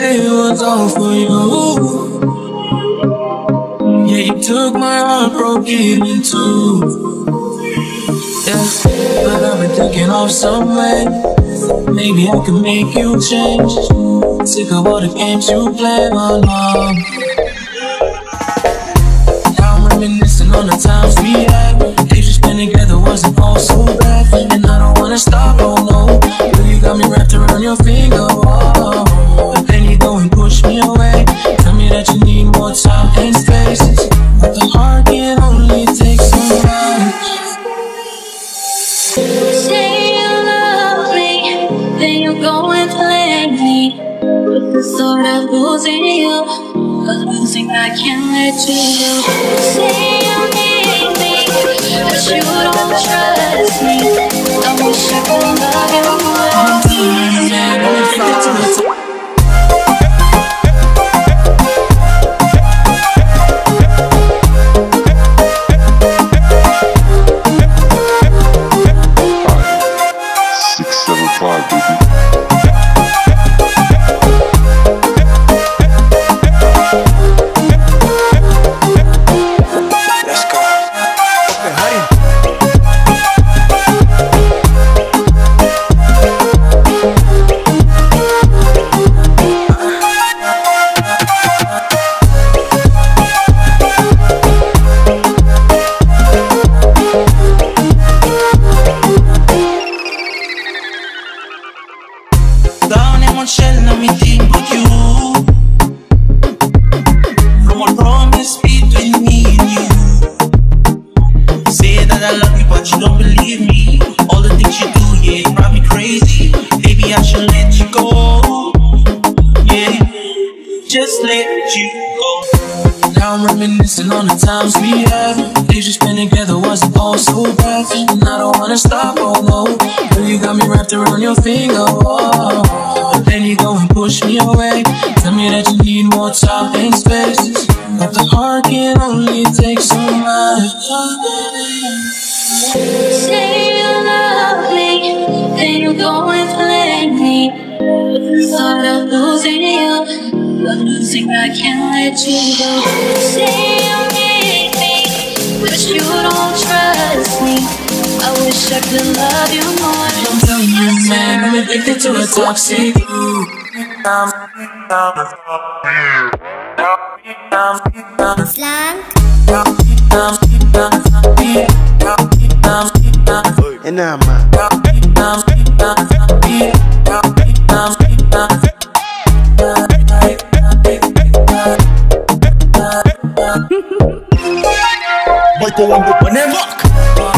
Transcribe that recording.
it was all for you. Yeah, you took my heart, broke it in two. Yeah, but I've been thinking of some way. Maybe I can make you change. Sick of all the games you play, my love. I'm reminiscing on the times we had. Days we spent together wasn't all so bad. And I don't wanna stop, oh no. You got me wrapped around your finger, oh. Thought of losing you, losing I can't let you. Say you need me, but you don't trust me. I wish I could love you more. Just let you go. Now I'm reminiscing on the times we had. Days we spent together wasn't all so bad. And I don't wanna stop, oh no. Girl, you got me wrapped around your finger, oh. But then you go and push me away. Tell me that you need more time and space. But the heart can only take so much. Say you love me, then you go and play me. With the thought of losing you, of losing I can't let you go. Say you need me, but you don't trust me. I wish I could love you more. I'm telling you, man, I'm addicted to a toxic. Slang. And now, man. Michael and the one them.